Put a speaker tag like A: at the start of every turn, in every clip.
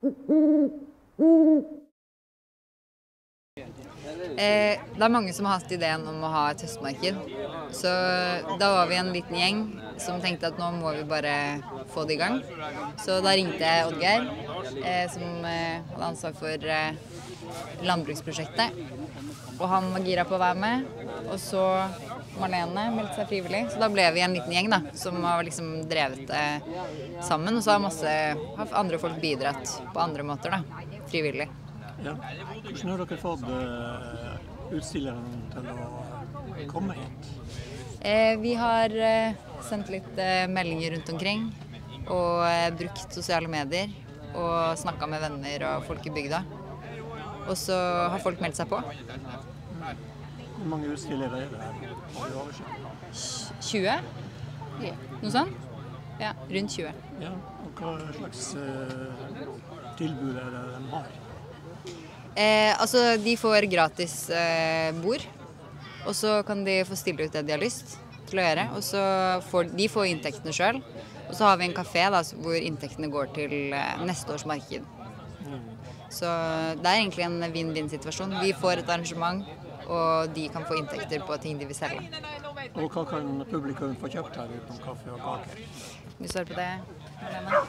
A: Eh, det er mange som har hatt ideen om å ha et høstmarked. Så da var vi en liten gjeng som tenkte at nå må vi bare få det i gang. Så da ringte jeg Oddgeir, eh, som eh, hadde ansvar for eh, landbruksprosjektet. Og han var gira på å være med. Og så Marlene meldte seg frivillig. Så da ble vi en liten gjeng da, som har liksom drevet det sammen. Og så har masse har andre folk bidratt på andre måter, da. Frivillig.
B: Ja. Hvordan har dere fått uh, utstillerne til å komme hit?
A: Eh, vi har eh, sendt litt eh, meldinger rundt omkring. Og eh, brukt sosiale medier. Og snakka med venner og folk i bygda. Og så har folk meldt seg på.
B: Hvor mange utstillere er det her? Har du
A: 20? Noe sånt? Ja, rundt 20.
B: Ja. Og hva slags eh, tilbud er det de har?
A: Eh, altså, de får gratis eh, bord. Og så kan de få stille ut det de har lyst til å gjøre. Og så får de får inntektene sjøl. Og så har vi en kafé da, hvor inntektene går til eh, neste års marked. Så det er egentlig en vinn-vinn-situasjon. Vi får et arrangement, og de kan få inntekter på ting de vil selge.
B: Og hva kan publikum få kjøpt her utenom kaffe og kaker?
A: Du svare på det, Helene?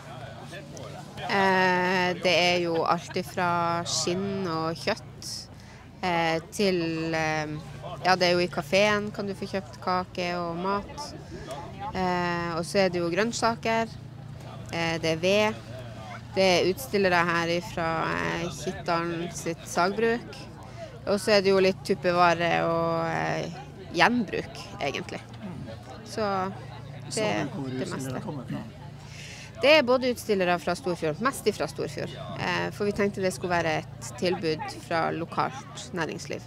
C: Eh, det er jo alt fra skinn og kjøtt eh, til eh, Ja, det er jo i kafeen kan du få kjøpt kake og mat. Eh, og så er det jo grønnsaker. Eh, det er ved. Det er utstillere her fra eh, sitt sagbruk. Og så er det jo litt tuppevare og eh, gjenbruk, egentlig. Så det er det meste. Det er både utstillere fra Storfjord, mest fra Storfjord. Eh, for vi tenkte det skulle være et tilbud fra lokalt næringsliv.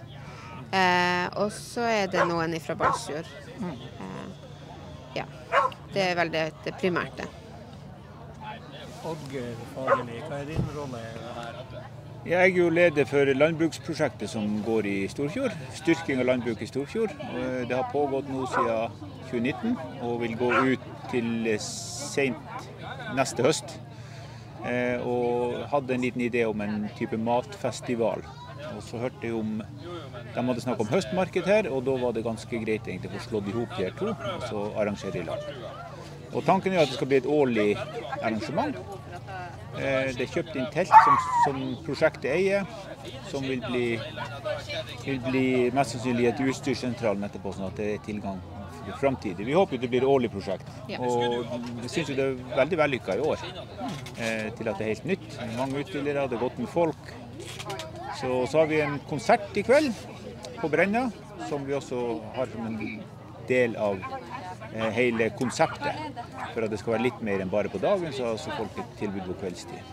C: Eh, og så er det noen fra Balsfjord. Ja. Det er vel det, det primært det.
B: Oddgeir Fagerli, hva er din rolle her?
D: Jeg er jo leder for landbruksprosjektet som går i Storfjord. Styrking av landbruket i Storfjord. Det har pågått nå siden 2019 og vil gå ut til sent neste høst. Eh, Og hadde en liten idé om en type matfestival. Og så hørte jeg om De hadde snakket om høstmarked her, og da var det ganske greit egentlig å få slått i hop de to og så arrangere i lag. Og Tanken er at det skal bli et årlig arrangement. Eh, Det er kjøpt inn telt som, som prosjektet eier, som vil bli, vil bli mest sannsynlig et utstyrssentral etterpå, sånn at det er tilgang for framtiden. Vi håper jo det blir et årlig prosjekt. Og vi syns det er veldig vellykka i år, eh, til at det er helt nytt. Mange utstillere, det er godt med folk. Så, så har vi en konsert i kveld på Brenna, som vi også har som en del av hele konseptet. For at det skal være litt mer enn bare på dagen, så har folk et tilbud på kveldstid.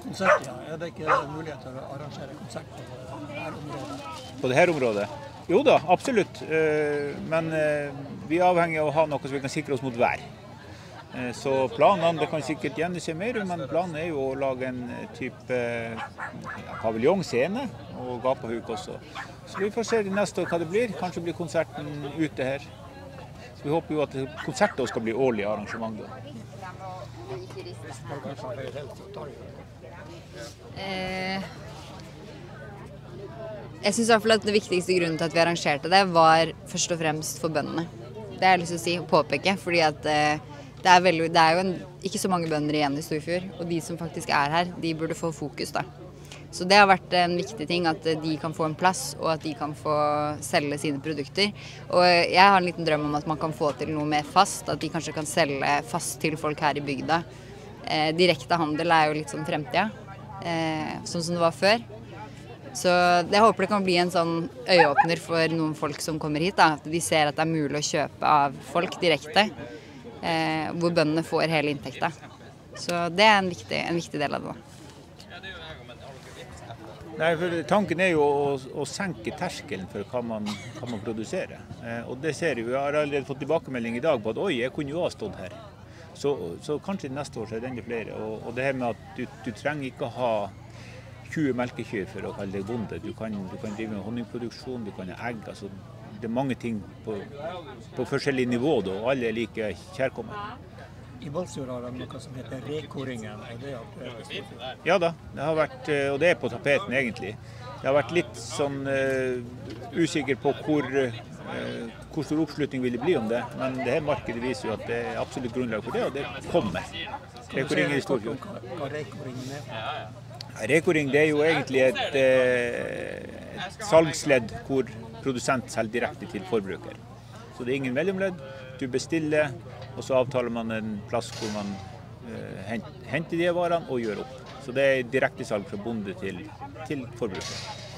B: Konsert, ja. Er det ikke mulighet til å arrangere konsert på dette området?
D: På dette området? Jo da, absolutt. Eh, Men eh, vi er avhengig av å ha noe som vi kan sikre oss mot vær. Eh, Så planene, det kan sikkert gjerne skje mer men planen er jo å lage en eh, type ja, paviljongscene og gapahuk også. Så vi får se de neste år hva det blir. Kanskje blir konserten ute her. Så vi håper jo at konserter skal bli årlig arrangement.
A: Eh, jeg syns at det viktigste grunnen til at vi arrangerte det, var først og fremst for bøndene. Det har jeg lyst til å si og påpeke. fordi at eh, det, er veldig, det er jo en, ikke så mange bønder igjen i Storfjord. Og de som faktisk er her, de burde få fokus, da. Så det har vært en viktig ting at de kan få en plass, og at de kan få selge sine produkter. Og jeg har en liten drøm om at man kan få til noe mer fast. At de kanskje kan selge fast til folk her i bygda. Eh, direkte handel er jo litt sånn fremtida. Eh, sånn som det var før. Så jeg håper det kan bli en sånn øyeåpner for noen folk som kommer hit. Da. At de ser at det er mulig å kjøpe av folk direkte. Eh, hvor bøndene får hele inntekta. Så det er en viktig, en viktig del av det. da.
D: Nei, for Tanken er jo å, å senke terskelen for hva man, hva man produserer. Eh, og det ser vi. Jeg har allerede fått tilbakemelding i dag på at oi, jeg kunne jo ha stått her. Så, så kanskje neste år så er det enda flere. Og, og det her med at du, du trenger ikke ha 20 melkekyr for å kalle deg bonde. Du kan, du kan drive med honningproduksjon, du kan ha egg. altså Det er mange ting på, på forskjellig nivå, da, og alle er like kjærkomne.
B: I Balsfjord har de noe som heter Reko-ringen.
D: Ja da, det har vært, eh, og det er på tapeten egentlig. Jeg har vært litt sånn uh, usikker på hvor, uh, hvor stor oppslutning vil det bli om det. Men det her markedet viser jo at det er absolutt grunnlag for det, og det kommer. Reko-ringen i Storfjord. Reko-ring det er jo egentlig et, uh, et salgsledd hvor produsent selger direkte til forbruker. Så det er ingen mellomledd. Du bestiller, og så avtaler man en plass hvor man henter de varene og gjør opp. Så det er direktesalg fra bonde til, til forbruker.